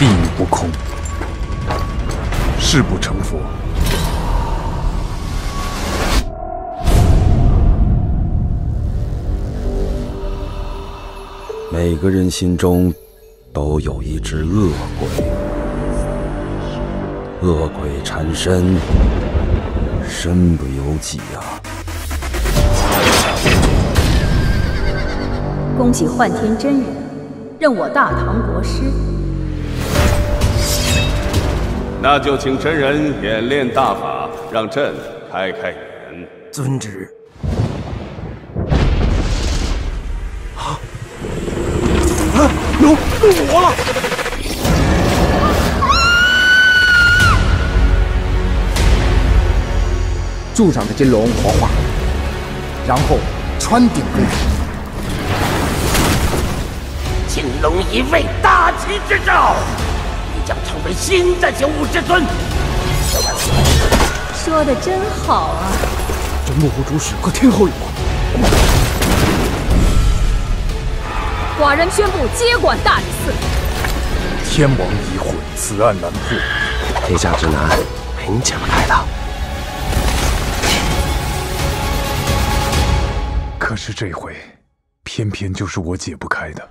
地狱不空，誓不成佛。每个人心中都有一只恶鬼，恶鬼缠身，身不由己啊！恭喜幻天真人任我大唐国师，那就请真人演练大法，让朕开开眼。遵旨。啊有有我了！柱上的金龙活化，然后穿顶而出。金龙一位大旗之兆，你将成为新的九五之尊。说的真好啊！这幕后主使和天后有关。寡人宣布接管大理寺。天王已毁，此案难破。天下之难，没你解不开的。可是这回，偏偏就是我解不开的。